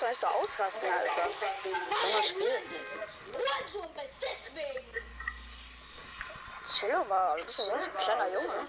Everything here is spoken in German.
musst du nicht so ausrasten, Alter. Soll mal spielen. Chill mal, du bist ein ganz kleiner Junge.